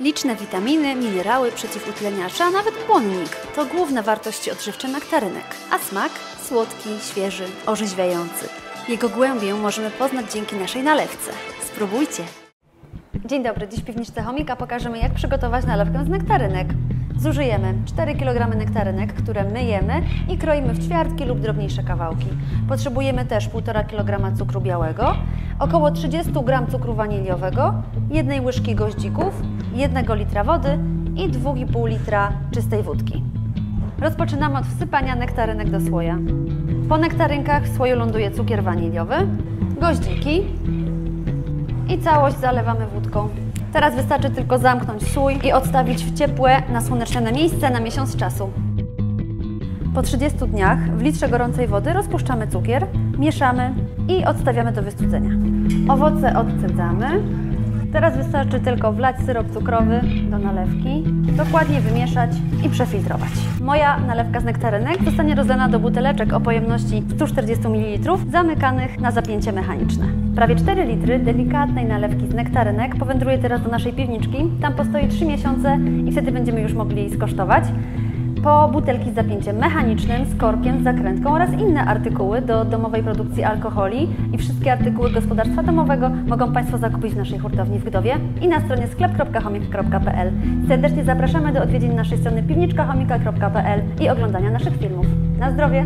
Liczne witaminy, minerały, przeciwutleniacze, a nawet błonnik to główne wartości odżywcze nektarynek. A smak? Słodki, świeży, orzeźwiający. Jego głębię możemy poznać dzięki naszej nalewce. Spróbujcie! Dzień dobry, dziś w piwniczce Chomika pokażemy jak przygotować nalewkę z nektarynek. Zużyjemy 4 kg nektarynek, które myjemy i kroimy w ćwiartki lub drobniejsze kawałki. Potrzebujemy też 1,5 kg cukru białego, około 30 g cukru waniliowego, jednej łyżki goździków, 1 litra wody i 2,5 litra czystej wódki. Rozpoczynamy od wsypania nektarynek do słoja. Po nektarynkach w słoju ląduje cukier waniliowy, goździki i całość zalewamy wódką. Teraz wystarczy tylko zamknąć słój i odstawić w ciepłe, nasłonecznione miejsce na miesiąc czasu. Po 30 dniach w litrze gorącej wody rozpuszczamy cukier, mieszamy i odstawiamy do wystudzenia. Owoce odcedzamy. Teraz wystarczy tylko wlać syrop cukrowy do nalewki, dokładnie wymieszać i przefiltrować. Moja nalewka z nektarynek zostanie rozlana do buteleczek o pojemności 140 ml, zamykanych na zapięcie mechaniczne. Prawie 4 litry delikatnej nalewki z nektarynek powędruje teraz do naszej piwniczki. Tam postoi 3 miesiące i wtedy będziemy już mogli skosztować po butelki z zapięciem mechanicznym, z korkiem, z zakrętką oraz inne artykuły do domowej produkcji alkoholi i wszystkie artykuły gospodarstwa domowego mogą Państwo zakupić w naszej hurtowni w Gdowie i na stronie sklep.chomik.pl. Serdecznie zapraszamy do odwiedzin naszej strony piwniczkachomika.pl i oglądania naszych filmów. Na zdrowie!